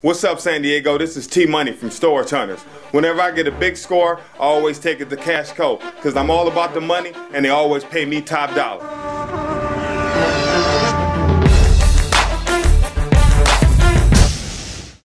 What's up, San Diego? This is T Money from Storage Hunters. Whenever I get a big score, I always take it to CashCo. because I'm all about the money and they always pay me top dollar.